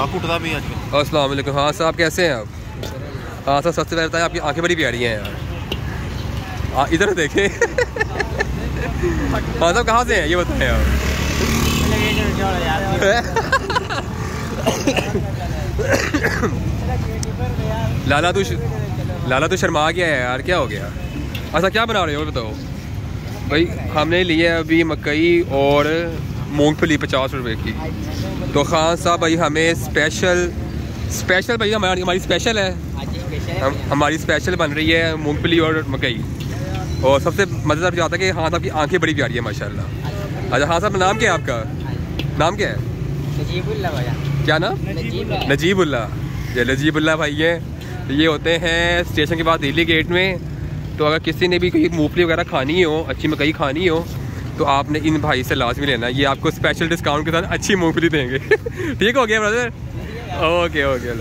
अस्सलाम वालेकुम हाँ साहब, कैसे हैं आप? हाँ सर सबसे पहले आपकी आँखें बड़ी प्यारी हैं यार। हाँ इधर देखें। हाँ साहब, कहाँ से हैं? ये बताएँ आप। लाला, तू लाला तो शर्मा गया है यार, क्या हो गया? अच्छा क्या बना रहे हो बताओ। भाई, हमने लिए अभी मकई और मूंगफली पचास रुपए की। तो खान साहब भाई, हमें स्पेशल स्पेशल भाई, हमारी हमारी स्पेशल है। हम, हमारी स्पेशल बन रही है मूंगफली और मकई। और सबसे मज़ेदार जो आता है कि हाँ साहब की आँखें बड़ी प्यारी है, माशाल्लाह। अच्छा हाँ साहब, नाम क्या है आपका? नाम क्या है? क्या नाम? नजीबुल्ला। ये नजीबुल्ला भाई है। ये होते हैं स्टेशन के बाद दिल्ली गेट में। तो अगर किसी ने भी कोई मूंगफली वगैरह खानी हो, अच्छी मकई खानी हो तो आपने इन भाई से लाजमी लेना ये आपको स्पेशल डिस्काउंट के साथ अच्छी मूंगफली देंगे। ठीक हो गया ब्रदर ओके ओके